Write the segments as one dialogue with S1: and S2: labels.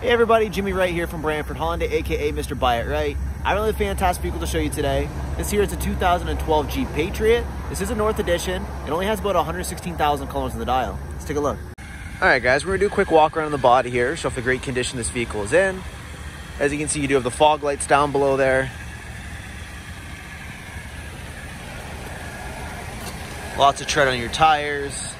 S1: Hey everybody, Jimmy Wright here from Brantford Honda, aka Mr. Buy It Right. I have a really fantastic vehicle to show you today. This here is a 2012 Jeep Patriot. This is a North Edition. It only has about 116,000 kilometers on the dial. Let's take a look. All right guys, we're gonna do a quick walk around the body here, show off the great condition this vehicle is in. As you can see, you do have the fog lights down below there. Lots of tread on your tires.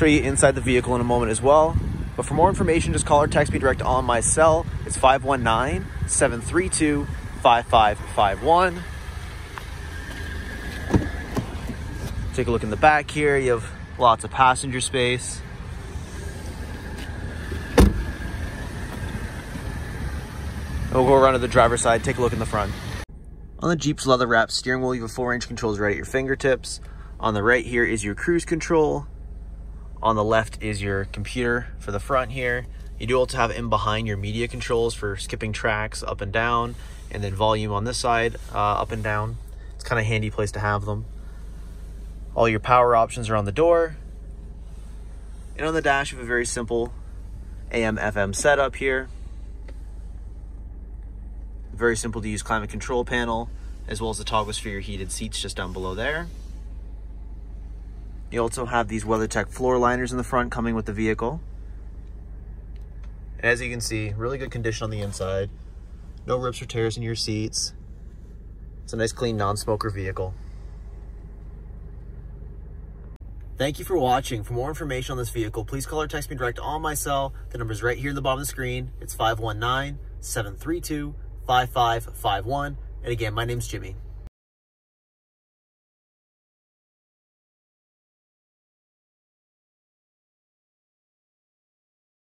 S1: Show you inside the vehicle in a moment as well. But for more information, just call or text me direct on my cell. It's 519 732 5551. Take a look in the back here. You have lots of passenger space. We'll go around to the driver's side, take a look in the front. On the Jeep's leather wrapped steering wheel, you have four inch controls right at your fingertips. On the right here is your cruise control. On the left is your computer for the front here. You do also have in behind your media controls for skipping tracks up and down, and then volume on this side uh, up and down. It's kind of handy place to have them. All your power options are on the door. And on the dash, you have a very simple AM FM setup here. Very simple to use climate control panel, as well as the toggles for your heated seats just down below there. You also have these WeatherTech floor liners in the front coming with the vehicle. And as you can see, really good condition on the inside. No rips or tears in your seats. It's a nice clean non-smoker vehicle. Thank you for watching. For more information on this vehicle, please call or text me direct on my cell. The number is right here in the bottom of the screen. It's 519-732-5551. And again, my name's Jimmy.